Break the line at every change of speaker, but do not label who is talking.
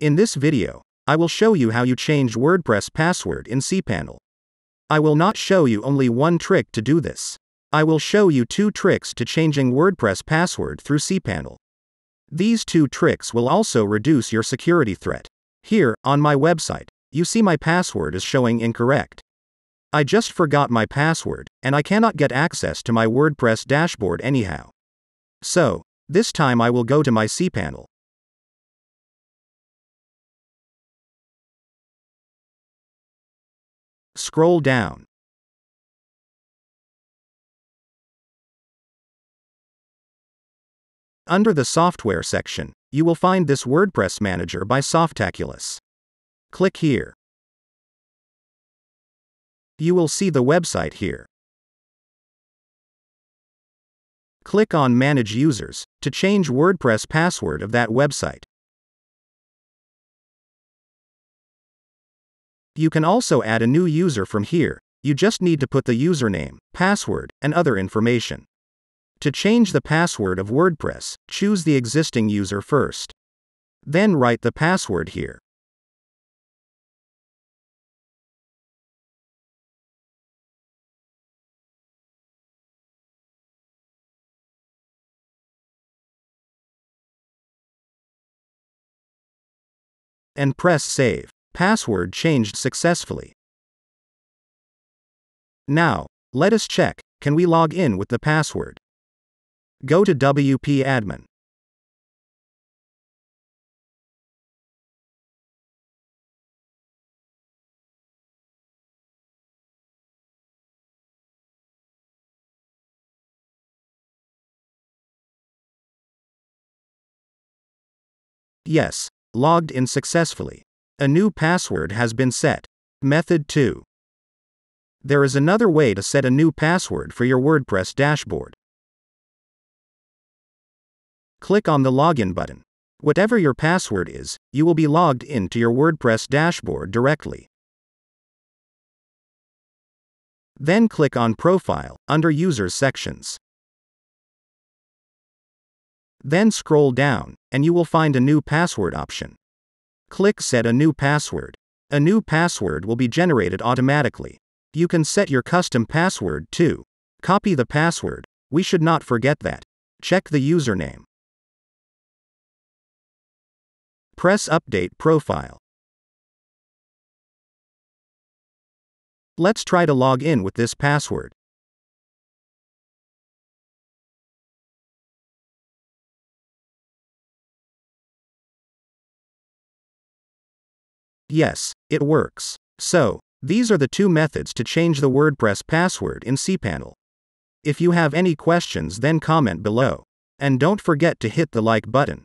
In this video, I will show you how you change WordPress password in cPanel. I will not show you only one trick to do this. I will show you two tricks to changing WordPress password through cPanel. These two tricks will also reduce your security threat. Here, on my website, you see my password is showing incorrect. I just forgot my password, and I cannot get access to my WordPress dashboard anyhow. So, this time I will go to my cPanel. Scroll down. Under the Software section, you will find this WordPress Manager by Softaculous. Click here. You will see the website here. Click on Manage Users to change WordPress password of that website. You can also add a new user from here. You just need to put the username, password, and other information. To change the password of WordPress, choose the existing user first. Then write the password here. And press Save. Password changed successfully. Now, let us check can we log in with the password? Go to WP Admin. Yes, logged in successfully. A new password has been set. Method 2. There is another way to set a new password for your WordPress dashboard. Click on the Login button. Whatever your password is, you will be logged into your WordPress dashboard directly. Then click on Profile under Users sections. Then scroll down, and you will find a new password option. Click Set a new password. A new password will be generated automatically. You can set your custom password too. Copy the password, we should not forget that. Check the username. Press Update Profile. Let's try to log in with this password. Yes, it works. So, these are the two methods to change the WordPress password in cPanel. If you have any questions then comment below. And don't forget to hit the like button.